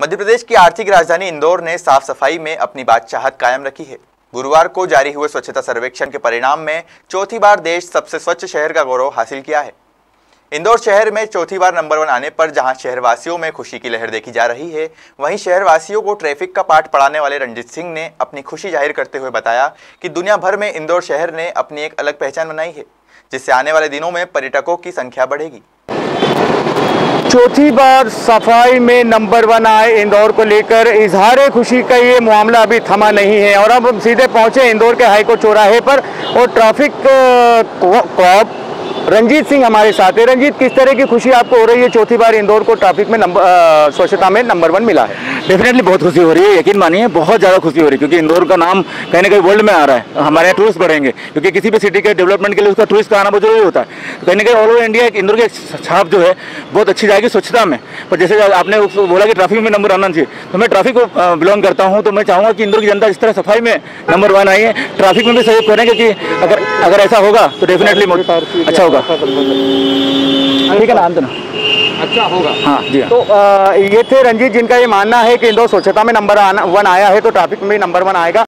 मध्य प्रदेश की आर्थिक राजधानी इंदौर ने साफ़ सफ़ाई में अपनी बादशाहत कायम रखी है। गुरुवार को जारी हुए स्वच्छता सर्वेक्षण के परिणाम में चौथी बार देश सबसे स्वच्छ शहर का गौरव हासिल किया है। इंदौर शहर में चौथी बार नंबर वन आने पर जहाँ शहरवासियों में खुशी की लहर देखी जा रही है, वहीं शहरवासियों को ट्रैफ़िक का पाठ पढ़ाने वाले रंजीत सिंह ने अपनी खुशी ज़ाहिर करते हुए बताया कि दुनिया भर में इंदौर शहर ने अपनी एक अलग पहचान बनाई है, जिससे आने वाले दिनों में पर्यटकों की संख्या बढ़ेगी। चौथी बार सफ़ाई में नंबर वन आए इंदौर को लेकर। इजहार खुशी का ये मामला अभी थमा नहीं है और अब हम सीधे पहुँचे इंदौर के हाईकोर्ट चौराहे पर और ट्रैफ़िक कॉप रंजीत सिंह हमारे साथ है। रंजीत, किस तरह की खुशी आपको हो रही है? चौथी बार इंदौर को ट्रैफ़िक में नंबर स्वच्छता में नंबर वन मिला है। डेफिनेटली बहुत खुशी हो रही है, यकीन मानिए, बहुत ज़्यादा खुशी हो रही है, क्योंकि इंदौर का नाम कहीं ना कहीं वर्ल्ड में आ रहा है। हमारे यहाँ टूरिस्ट बढ़ेंगे, क्योंकि किसी भी सिटी के डेवलपमेंट के लिए उसका टूरिस्ट का आना बहुत ज़रूरी होता है। कहीं ना कहीं ऑल ओवर इंडिया इंदौर की छाप जो है बहुत अच्छी जाएगी स्वच्छता में। पर जैसे आपने बोला कि ट्रैफ़िक में नंबर आना चाहिए तो मैं ट्रैफ़िक को बिलोंग करता हूँ तो मैं चाहूँगा कि इंदौर की जनता इस तरह सफ़ाई में नंबर वन आई है। ट्रैफ़िक में भी सहयोग करें क्योंकि अगर अगर ऐसा होगा तो डेफिनेटली अच्छा होगा। ठीक है ना अच्छा होगा। हाँ जी हाँ। तो आ, ये थे रंजीत जिनका ये मानना है कि इंदौर स्वच्छता में नंबर वन आया है तो ट्रैफ़िक में नंबर वन आएगा।